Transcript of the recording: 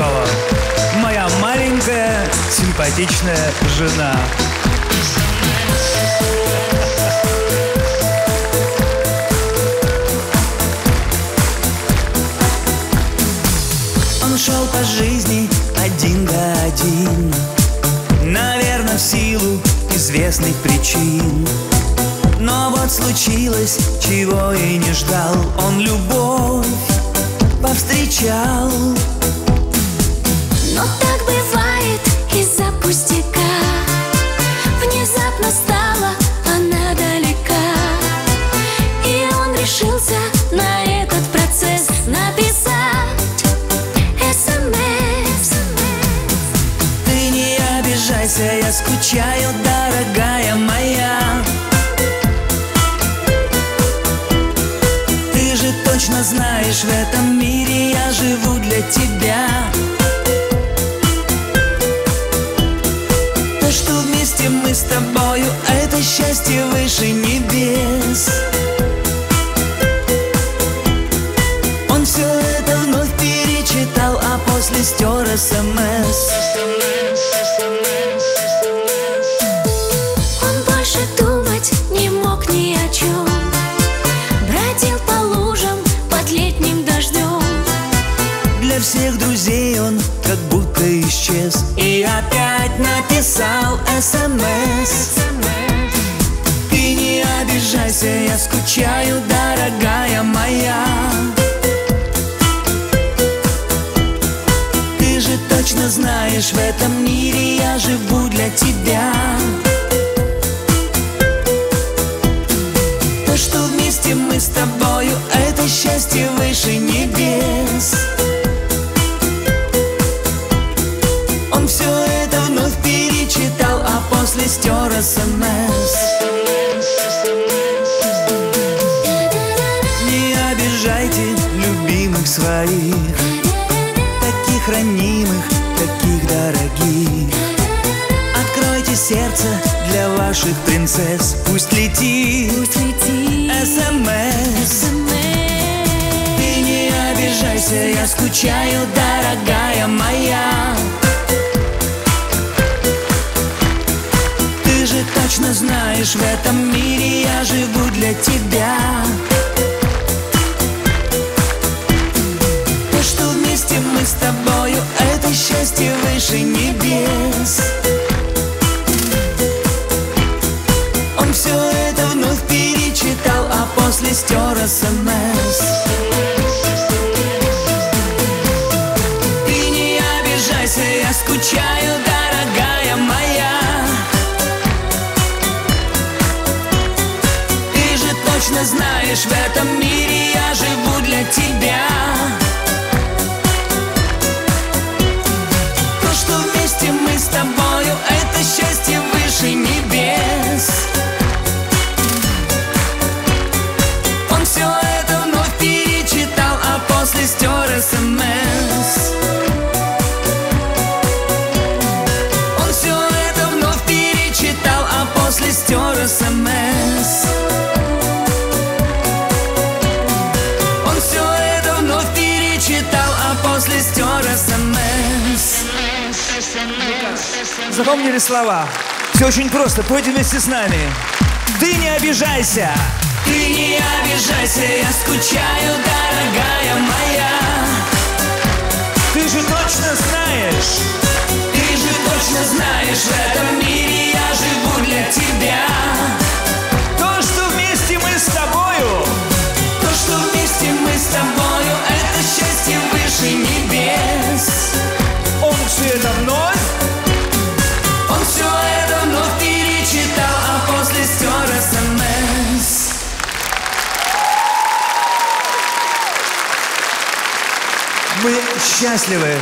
Волкова. Моя маленькая симпатичная жена. Он шел по жизни один да один Наверное, в силу известных причин Но вот случилось, чего и не ждал Он любовь повстречал на этот процесс. Написать СМС Ты не обижайся, я скучаю, дорогая моя. Ты же точно знаешь, в этом мире я живу для тебя. То, что вместе мы с тобою, это счастье выше небес а после стер СМС. Он больше думать не мог ни о чем Бродил по лужам под летним дождем Для всех друзей он как будто исчез. И опять написал СМС. Ты не обижайся, я скучаю, живу для тебя. То, что вместе мы с тобою, это счастье выше небес. Он все это вновь перечитал, а после стер СМС. Не обижайте любимых своих Таких ранимых, для ваших принцесс Пусть летит. Пусть летит. СМС Ты не обижайся, я скучаю, дорогая моя. Ты же точно знаешь, в этом мире я живу для тебя а после стер СМС. Ты не обижайся, я скучаю, дорогая моя. Ты же точно знаешь, в этом мире я живу для тебя СМС Он все это вновь перечитал, а после стер СМС Он все это вновь перечитал, а после стер СМС Запомнили слова? Все очень просто, пойте вместе с нами. Ты не обижайся! Ты не обижайся, я скучаю, дорогая счастливы.